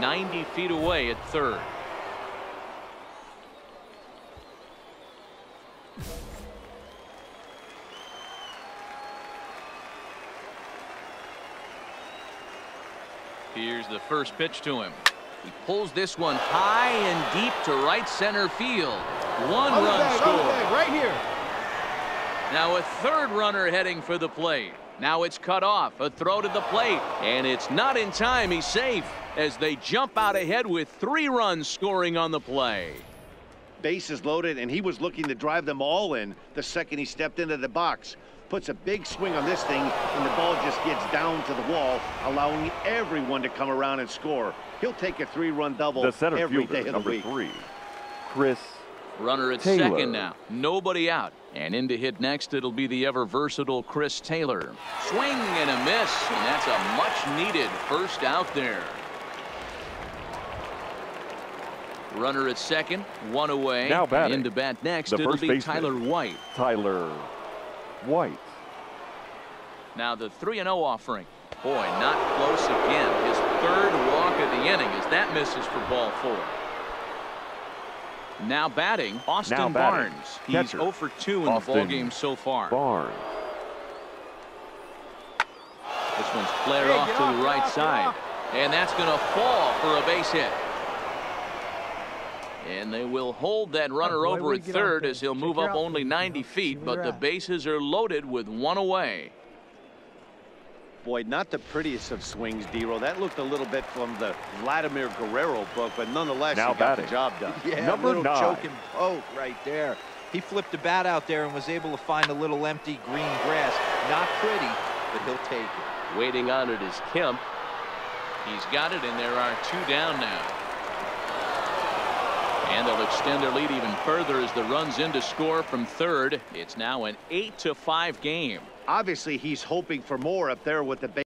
90 feet away at third. Here's the first pitch to him. He pulls this one high and deep to right center field. One On the run bag, score. bag, right here. Now a third runner heading for the plate. Now it's cut off. A throw to the plate. And it's not in time. He's safe as they jump out ahead with three runs scoring on the play. Bases loaded, and he was looking to drive them all in the second he stepped into the box. Puts a big swing on this thing, and the ball just gets down to the wall, allowing everyone to come around and score. He'll take a three-run double The center every fielder, day of the number week. three, Chris Runner at Taylor. second now. Nobody out. And in to hit next, it'll be the ever versatile Chris Taylor. Swing and a miss. And that's a much needed first out there. Runner at second, one away. Now batting. In to bat next, The it'll be baseman. Tyler White. Tyler White. Now the 3 0 offering. Boy, not close again. His third walk of the inning as that misses for ball four. Now batting, Austin Now batting, Barnes. He's catcher, 0 for 2 in the Austin ball game so far. Barnes. This one's flared Hey, off to off, the right off, side. And that's going to fall for a base hit. And they will hold that runner boy, over at third as he'll move up only 90 you know, see feet, but the bases are loaded with one away. Boy, not the prettiest of swings, Dero. That looked a little bit from the Vladimir Guerrero book, but nonetheless, Now he got the job done. Yeah, Number a little nine. choking poke right there. He flipped the bat out there and was able to find a little empty green grass. Not pretty, but he'll take it. Waiting on it is Kemp. He's got it, and there are two down now. And they'll extend their lead even further as the runs in to score from third. It's now an 8 to 5 game. Obviously, he's hoping for more up there with the base.